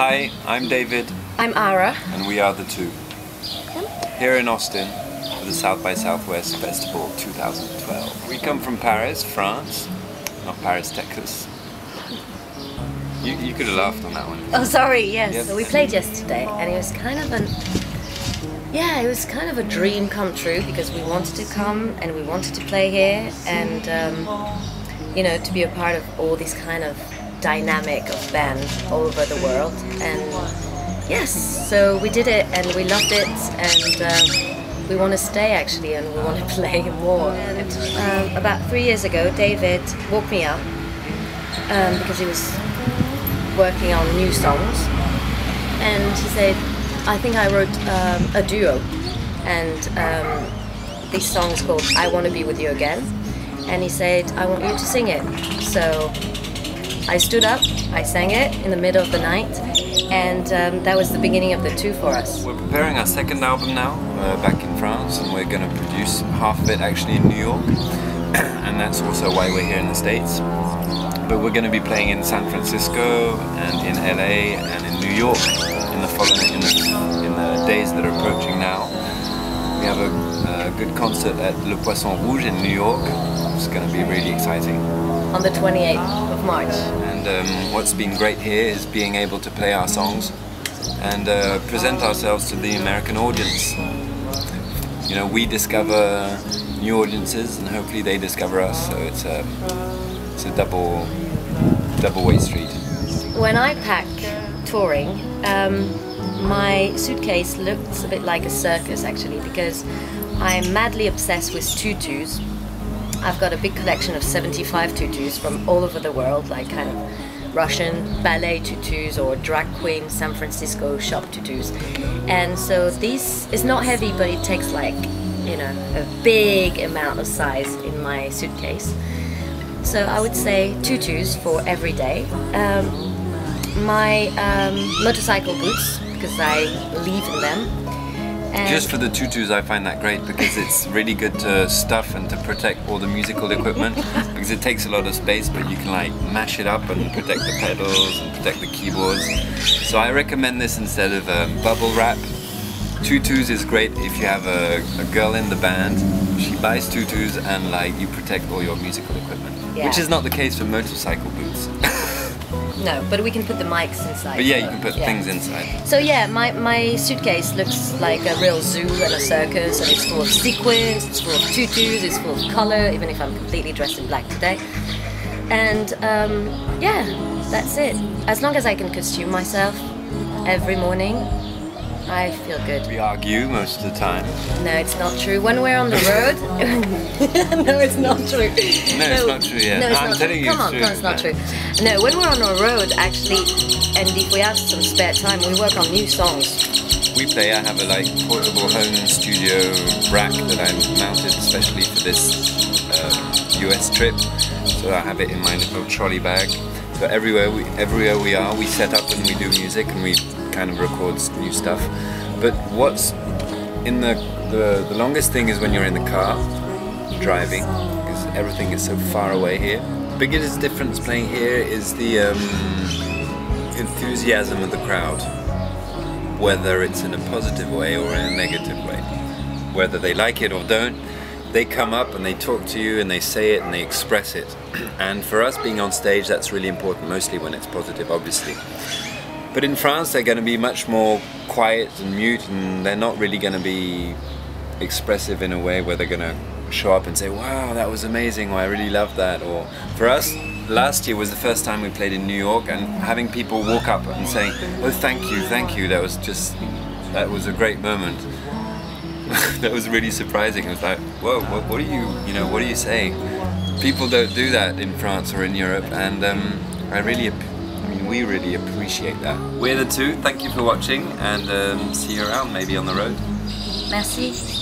Hi, I'm David. I'm Ara. And we are the two. Here in Austin for the South by Southwest Festival 2012. We come from Paris, France. Not Paris, Texas. You, you could have laughed on that one. Oh, sorry, yes. Yes. So we played yesterday and it was kind of an. Yeah, it was kind of a dream come true because we wanted to come and we wanted to play here and, um, you know, to be a part of all this kind of dynamic of bands all over the world. And yes, so we did it and we loved it and um, we want to stay actually and we want to play more. Um, about three years ago, David woke me up um, because he was working on new songs and he said, I think I wrote um, a duo and um, this song is called I Want to Be With You Again and he said, I want you to sing it. So I stood up, I sang it in the middle of the night, and um, that was the beginning of the two for us. We're preparing our second album now, uh, back in France, and we're going to produce half of it actually in New York, and that's also why we're here in the States. But we're going to be playing in San Francisco and in LA and in New York in the following in the, in the days that are approaching now. We have a, a good concert at Le Poisson Rouge in New York. It's going to be really exciting. On the 28th of March. And um, what's been great here is being able to play our songs and uh, present ourselves to the American audience. You know, we discover new audiences and hopefully they discover us, so it's a, it's a double, double way street. When I pack touring, um, my suitcase looks a bit like a circus actually because I'm madly obsessed with tutus. I've got a big collection of 75 tutus from all over the world, like kind of Russian ballet tutus or drag queen San Francisco shop tutus. And so this is not heavy, but it takes like, you know, a big amount of size in my suitcase. So I would say tutus for every day. Um, my um, motorcycle boots because I believe in them. And Just for the tutus I find that great because it's really good to stuff and to protect all the musical equipment because it takes a lot of space but you can like mash it up and protect the pedals and protect the keyboards. So I recommend this instead of um, bubble wrap. Tutus is great if you have a, a, girl in the band. She buys tutus and like you protect all your musical equipment. Yeah. Which is not the case for motorcycle boots. No, but we can put the mics inside. But yeah, you can put yeah. things inside. So yeah, my, my suitcase looks like a real zoo and a circus, and it's full of sequins, it's full of tutus, it's full of color, even if I'm completely dressed in black today. And um, yeah, that's it. As long as I can costume myself every morning, I feel good. We argue most of the time. No, it's not true. When we're on the road, no, it's not true. No, it's not true. Yeah, no, it's I'm not telling true. you, come on, true. come on, it's not true. No, when we're on the road, actually, and if we have some spare time, we work on new songs. We play. I have a like portable home studio rack that I mounted especially for this uh, US trip. So I have it in my little trolley bag. So everywhere we everywhere we are, we set up and we do music and we kind of records new stuff. But what's in the, the, the longest thing is when you're in the car driving because everything is so far away here. The biggest difference playing here is the um, enthusiasm of the crowd, whether it's in a positive way or in a negative way. Whether they like it or don't, they come up and they talk to you and they say it and they express it. and for us being on stage, that's really important, mostly when it's positive, obviously. But in France, they're going to be much more quiet and mute, and they're not really going to be expressive in a way where they're going to show up and say, wow, that was amazing, or I really love that. Or for us, last year was the first time we played in New York, and having people walk up and saying, oh, thank you, thank you, that was just, that was a great moment. that was really surprising. It was like, whoa, what, what, are you, you know, what are you saying? People don't do that in France or in Europe, and um, I really we really appreciate that. We're the two, thank you for watching and um, see you around maybe on the road. Merci.